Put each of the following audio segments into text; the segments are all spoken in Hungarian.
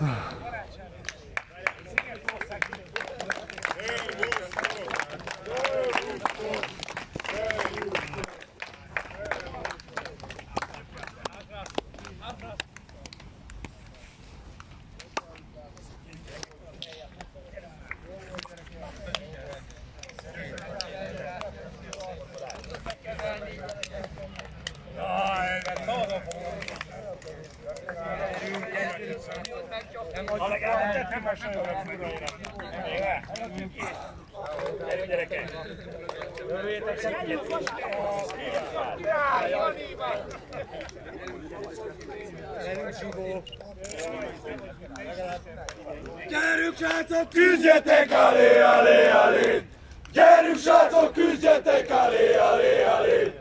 啊。Gyerünk srácok, küzdjetek alé, alé, alé! Gyerünk srácok, küzdjetek alé, alé, alé!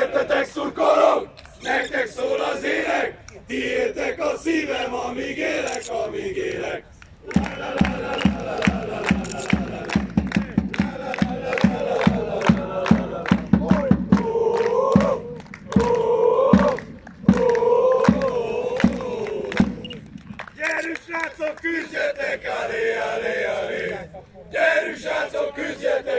Értetek szurkolók, nektek szól az ének, tiétek a szívem, amíg élek, amíg élek. Gyerünk srácok, küzdjetek alé, alé, alé! Gyerünk srácok, küzdjetek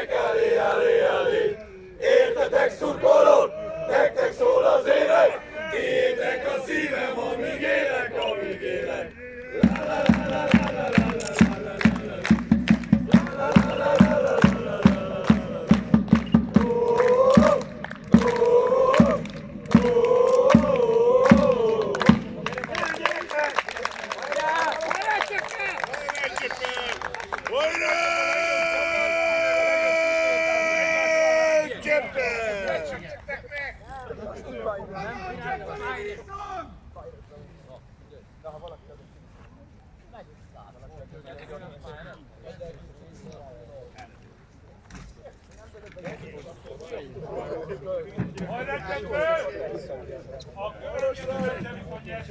Akkor most nem is mondják.